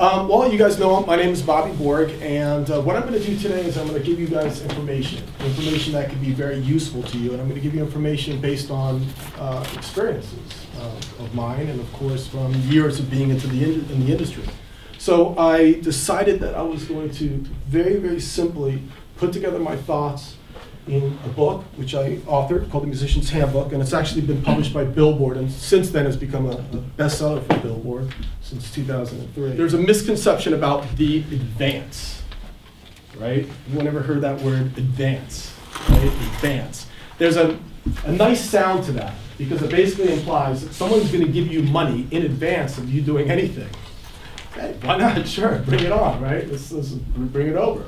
Um, well, you guys know my name is Bobby Borg, and uh, what I'm going to do today is I'm going to give you guys information, information that could be very useful to you, and I'm going to give you information based on uh, experiences uh, of mine, and of course from years of being into the in, in the industry. So I decided that I was going to very, very simply put together my thoughts in a book which I authored called The Musician's Handbook, and it's actually been published by Billboard, and since then has become a, a bestseller for Billboard since 2003. There's a misconception about the advance, right? Anyone ever heard that word advance, right? Advance. There's a, a nice sound to that because it basically implies that someone's going to give you money in advance of you doing anything. Okay, why not? Sure, bring it on, right? Let's, let's bring it over.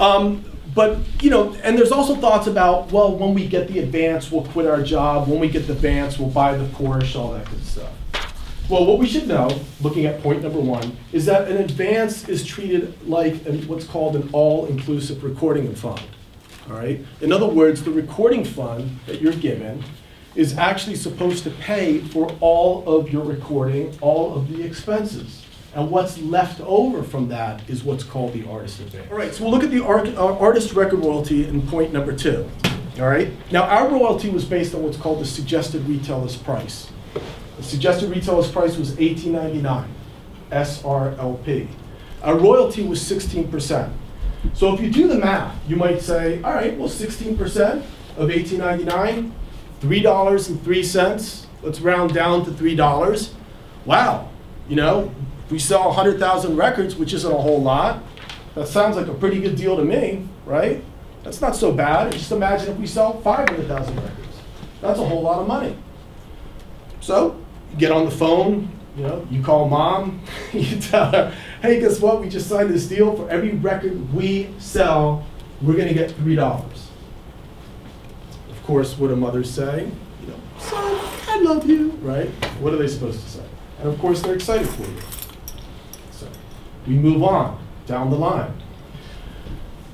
Um, but you know, and there's also thoughts about well, when we get the advance, we'll quit our job. When we get the advance, we'll buy the Porsche, all that good stuff. Well, what we should know, looking at point number one, is that an advance is treated like an, what's called an all-inclusive recording fund. All right. In other words, the recording fund that you're given is actually supposed to pay for all of your recording, all of the expenses. And what's left over from that is what's called the artist advance. All right, so we'll look at the art, uh, artist record royalty in point number two. All right, now our royalty was based on what's called the suggested retailer's price. The suggested retailer's price was $18.99, SRLP. Our royalty was 16%. So if you do the math, you might say, all right, well, 16% of $18.99, $3.03, let's round down to $3. Wow, you know, if we sell 100,000 records, which isn't a whole lot, that sounds like a pretty good deal to me, right? That's not so bad. Just imagine if we sell 500,000 records. That's a whole lot of money. So get on the phone, you know, you call mom, you tell her, hey, guess what? We just signed this deal. For every record we sell, we're going to get $3. Of course, what do mothers say? You know, son, I love you, right? What are they supposed to say? And of course, they're excited for you. So we move on down the line.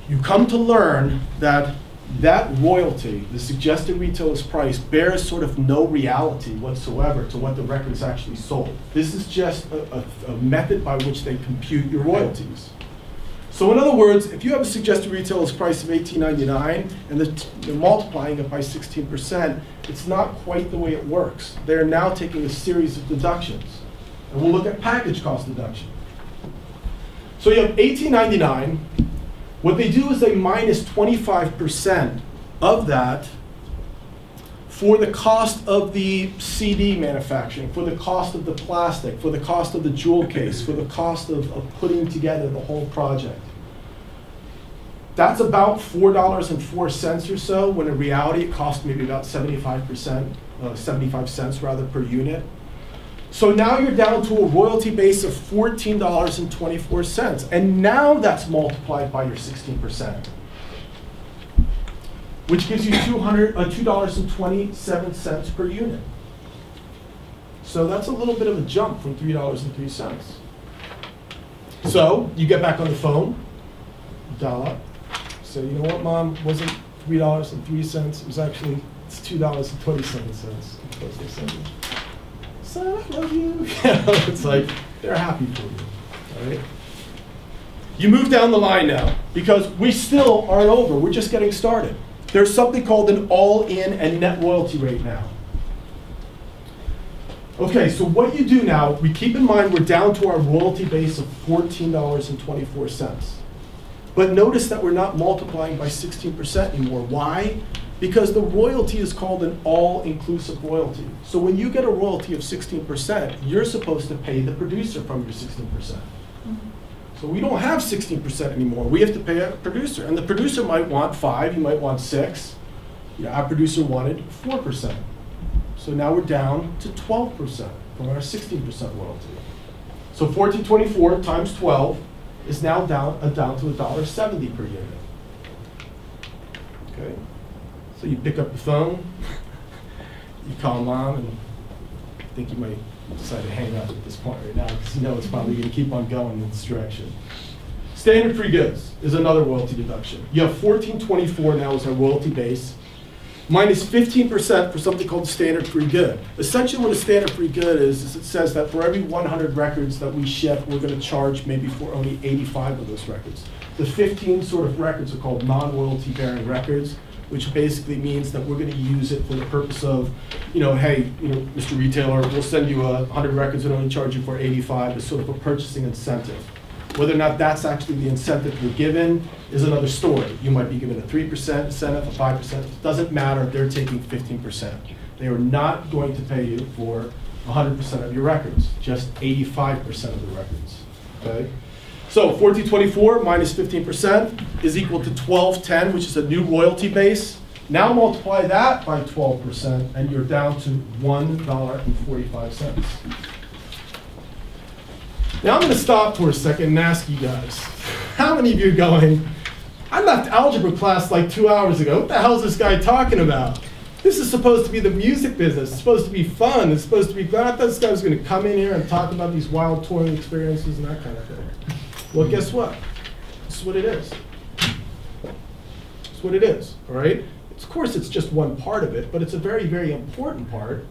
You come to learn that that royalty, the suggested retailer's price, bears sort of no reality whatsoever to what the record is actually sold. This is just a, a, a method by which they compute your royalties. So in other words, if you have a suggested retailer's price of $18.99 and they're, multiplying it by 16%, it's not quite the way it works. They're now taking a series of deductions. And we'll look at package cost deduction. So you have 1899. What they do is they minus 25% of that for the cost of the CD manufacturing, for the cost of the plastic, for the cost of the jewel case, for the cost of, of putting together the whole project. That's about $4.04 or so, when in reality it costs maybe about 75%, uh, 75 cents rather per unit. So now you're down to a royalty base of $14.24. And now that's multiplied by your 16%, which gives you 200, uh, $2.27 per unit. So that's a little bit of a jump from $3.03. So you get back on the phone, dial up, say, you know what, mom, wasn't $3.03, it was actually it's $2.27 son, uh, I love you. it's like they're happy for you. Right? You move down the line now because we still aren't over. We're just getting started. There's something called an all-in and net royalty rate now. Okay, so what you do now, we keep in mind we're down to our royalty base of $14.24. But notice that we're not multiplying by 16% anymore. Why? Because the royalty is called an all-inclusive royalty. So when you get a royalty of 16%, you're supposed to pay the producer from your 16%. Mm-hmm. So we don't have 16% anymore. We have to pay a producer. And the producer might want five, he might want six. Yeah, our producer wanted 4%. So now we're down to 12% from our 16% royalty. So 1424 times 12 is now down, uh, down to $1.70 per unit. Okay. So you pick up the phone, you call mom, and I think you might decide to hang up at this point right now because you know it's probably going to keep on going in this direction. Standard free goods is another royalty deduction. You have 1424 now as our royalty base. minus 15% for something called standard free good. Essentially, what a standard free good is, is it says that for every 100 records that we ship, we're going to charge maybe for only 85 of those records. The 15 sort of records are called non-royalty bearing records, which basically means that we're going to use it for the purpose of, you know, hey, you know, Mr. Retailer, we'll send you a 100 records and only charge you for 85 as sort of a purchasing incentive. Whether or not that's actually the incentive you're given is another story. You might be given a 3% incentive, a 5%, it doesn't matter, they're taking 15%. They are not going to pay you for 100% of your records, just 85% of the records, okay? So 1424 minus 15% is equal to 1210, which is a new royalty base. Now multiply that by 12%, and you're down to $1.45. Now I'm going to stop for a second and ask you guys, how many of you are going, I left algebra class like two hours ago. What the hell is this guy talking about? This is supposed to be the music business. It's supposed to be fun. It's supposed to be, I thought this guy was going to come in here and talk about these wild touring experiences and that kind of thing. Well, guess what? This is what it is. It's what it is, all right? Of course, it's just one part of it, but it's a very, very important part